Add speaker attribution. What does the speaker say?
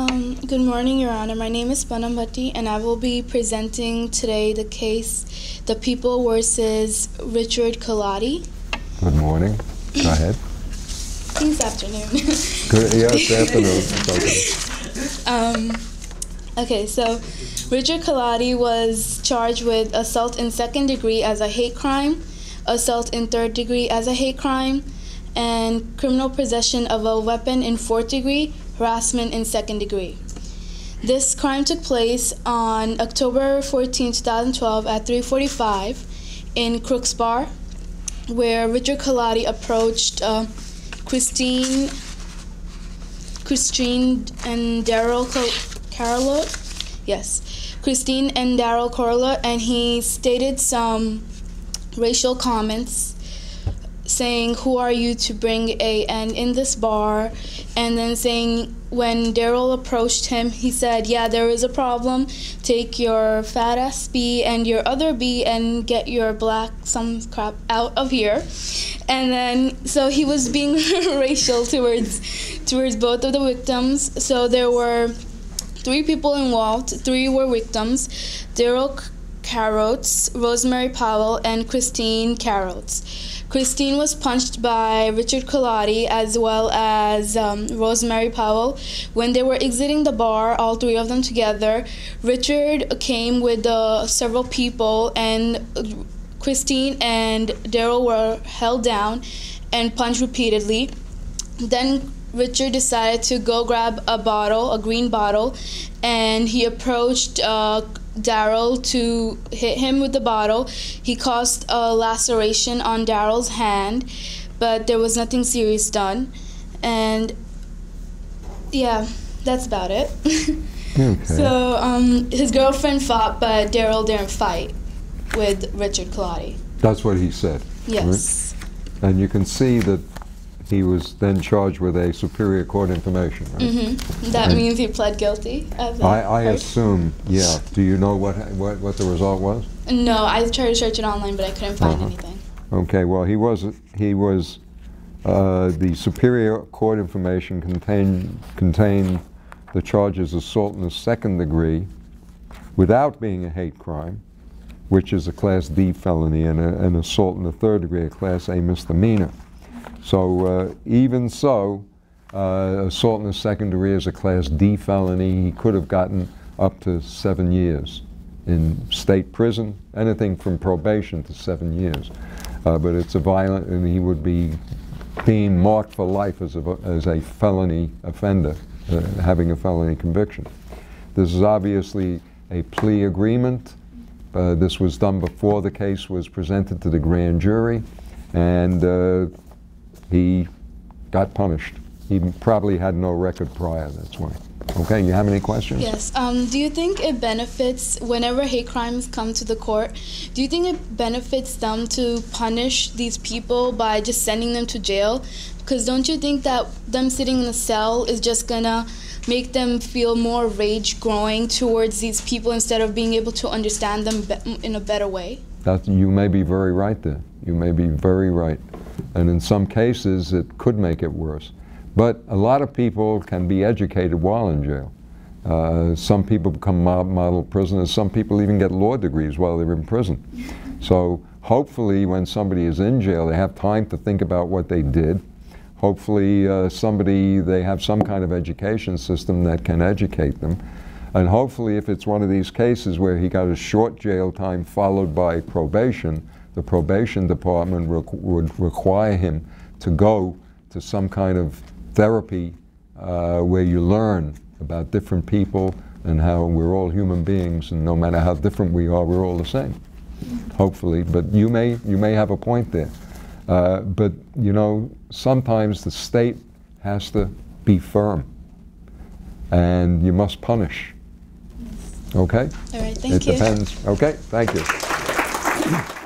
Speaker 1: Um, good morning, Your Honor. My name is Panam Bhatti, and I will be presenting today the case The People versus Richard Kaladi.
Speaker 2: Good morning. Go ahead.
Speaker 1: This afternoon.
Speaker 2: Good, yeah, it's afternoon. Okay.
Speaker 1: um, okay, so Richard Kaladi was charged with assault in second degree as a hate crime, assault in third degree as a hate crime, and criminal possession of a weapon in fourth degree, harassment in second degree. This crime took place on October 14, 2012 at 345 in Crooks Bar, where Richard Kaladi approached uh, Christine, Christine and Daryl Carolo, yes, Christine and Daryl Corla, and he stated some racial comments saying, Who are you to bring a N in this bar? And then saying, when Daryl approached him, he said, Yeah, there is a problem. Take your fat ass B and your other B and get your black some crap out of here. And then, so he was being racial towards towards both of the victims. So there were three people involved. Three were victims: Daryl Carrots, Rosemary Powell, and Christine Carrots. Christine was punched by Richard Kaladi as well as um, Rosemary Powell. When they were exiting the bar, all three of them together, Richard came with uh, several people, and Christine and Daryl were held down and punched repeatedly. Then Richard decided to go grab a bottle, a green bottle, and he approached uh, Daryl to hit him with the bottle. He caused a laceration on Daryl's hand, but there was nothing serious done. And yeah, that's about it.
Speaker 2: okay.
Speaker 1: So um, his girlfriend fought, but Daryl didn't fight with Richard Kaladi.
Speaker 2: That's what he said.
Speaker 1: Yes.
Speaker 2: Right? And you can see that he was then charged with a superior court information, right?
Speaker 1: Mm-hmm. That and means he pled guilty.
Speaker 2: I, I assume, yeah. Do you know what, what what the result was?
Speaker 1: No, I tried to search it online, but I couldn't find uh-huh. anything.
Speaker 2: Okay, well, he was he was uh, the superior court information contained contained the charges assault in the second degree, without being a hate crime, which is a Class D felony, and a, an assault in the third degree, a Class A misdemeanor. So uh, even so, uh, assault in the second degree is a Class D felony. He could have gotten up to seven years in state prison, anything from probation to seven years. Uh, but it's a violent, and he would be being marked for life as a, as a felony offender, uh, having a felony conviction. This is obviously a plea agreement. Uh, this was done before the case was presented to the grand jury, and uh, he got punished. He probably had no record prior, that's why. Okay, you have any questions?
Speaker 1: Yes. Um, do you think it benefits, whenever hate crimes come to the court, do you think it benefits them to punish these people by just sending them to jail? Because don't you think that them sitting in a cell is just gonna make them feel more rage growing towards these people instead of being able to understand them in a better way?
Speaker 2: That, you may be very right there. You may be very right and in some cases it could make it worse. But a lot of people can be educated while in jail. Uh, some people become model prisoners. Some people even get law degrees while they're in prison. So hopefully when somebody is in jail, they have time to think about what they did. Hopefully uh, somebody, they have some kind of education system that can educate them. And hopefully if it's one of these cases where he got a short jail time followed by probation, the probation department would require him to go to some kind of therapy uh, where you learn about different people and how we're all human beings and no matter how different we are, we're all the same. Hopefully, but you may you may have a point there. Uh, but you know, sometimes the state has to be firm, and you must punish. Okay.
Speaker 1: All right. Thank
Speaker 2: it
Speaker 1: you.
Speaker 2: It depends. Okay. Thank you.